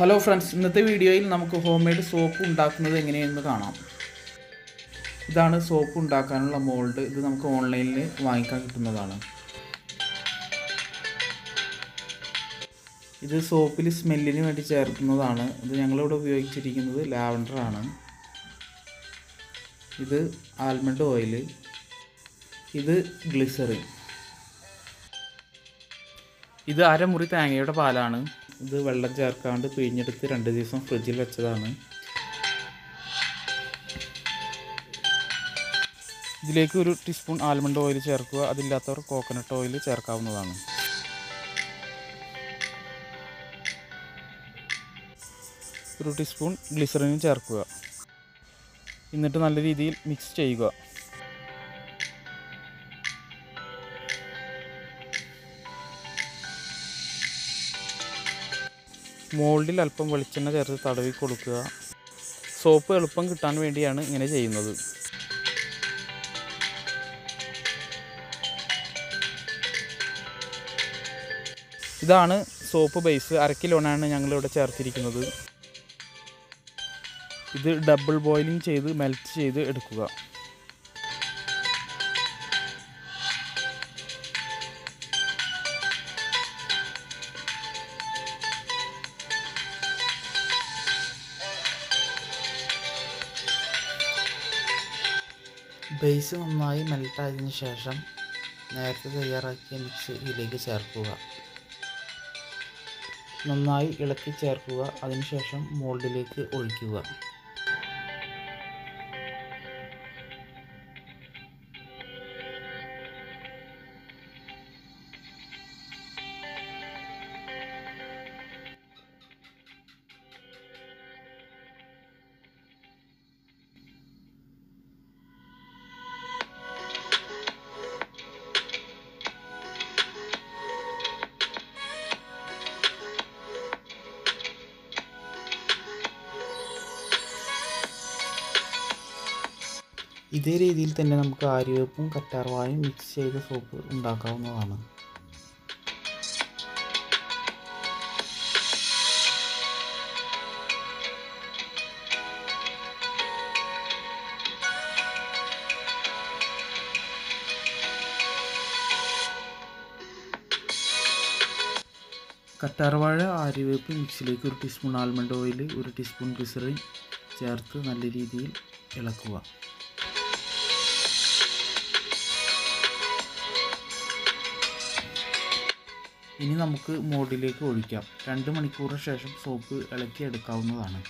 Hello friends ഇന്നത്തെ വീഡിയോയിൽ നമുക്ക് ഹോം മെയ്ഡ് സോപ്പ് ഉണ്ടാക്കുന്നത് എങ്ങനെയെന്ന് കാണാം. ഇതാണ് സോപ്പ് ഉണ്ടാക്കാനുള്ള മോൾഡ് ഇത് നമുക്ക് ഓൺലൈനിൽ വാങ്ങിക്കാൻ കിട്ടുന്നതാണ്. ഇത് സോപ്പിൽ സ്മെല്ലിന് വേണ്ടി ചേർക്കുന്നതാണ്. ഇത് ഞങ്ങളിവിടെ ഉപയോഗിച്ചിരിക്കുന്നത് ലാവൻഡർ ആണ്. ഇത് ആൽമണ്ട് ഓയിൽ ഇത് ഗ്ലിസറിൻ ഇത് അരമുറി തേങ്ങയുടെ പാലാണ്. ഇത് വെള്ളം ചേർക്കാണ്ട് പിഴിഞ്ഞെടുത്ത് രണ്ട് ദിവസം ഫ്രിഡ്ജിൽ വെച്ചതാണ്. ഇതിലേക്ക് ഒരു ടീസ്പൂൺ ആൽമണ്ട് ഓയിൽ ചേർക്കുക. അതില്ലാത്തവർ കോക്കനട്ട് ഓയിൽ ചേർക്കാവുന്നതാണ്. ഒരു ടീസ്പൂൺ ഗ്ലിസറിനും ചേർക്കുക. എന്നിട്ട് നല്ല രീതിയിൽ മിക്സ് ചെയ്യുക. മോൾഡിൽ അല്പം വെളിച്ചെണ്ണ ചേർത്ത് തടവി കൊടുക്കുക. സോപ്പ് എളുപ്പം കിട്ടാൻ വേണ്ടിയാണ് ഇങ്ങനെ ചെയ്യുന്നത്. ഇതാണ് സോപ്പ് ബേസ്. അര ഞങ്ങളിവിടെ ചേർത്തിരിക്കുന്നത്. ഇത് ഡബിൾ ബോയിലിംഗ് ചെയ്ത് മെൽറ്റ് ചെയ്ത് എടുക്കുക. ബേസ് നന്നായി മെൽട്ടായതിനു ശേഷം നേരത്തെ തയ്യാറാക്കിയ മിക്സ് ഇതിലേക്ക് ചേർക്കുക. നന്നായി ഇളക്കി ചേർക്കുക. അതിനുശേഷം മോൾഡിലേക്ക് ഒഴിക്കുക. ഇതേ രീതിയിൽ തന്നെ നമുക്ക് ആര്യവേപ്പും കറ്റാർവാഴയും മിക്സ് ചെയ്ത സോപ്പ് ഉണ്ടാക്കാവുന്നതാണ്. കറ്റാർവാഴ ആര്യവേപ്പ് മിക്സിലേക്ക് ഒരു ടീസ്പൂൺ ആൽമണ്ട് ഓയിൽ ഒരു ടീസ്പൂൺ ഗ്ലിസറിൻ ചേർത്ത് നല്ല രീതിയിൽ ഇളക്കുക. ഇനി നമുക്ക് മോഡിലേക്ക് ഒഴിക്കാം. രണ്ട് മണിക്കൂറിന് ശേഷം സോപ്പ് ഇളക്കി എടുക്കാവുന്നതാണ്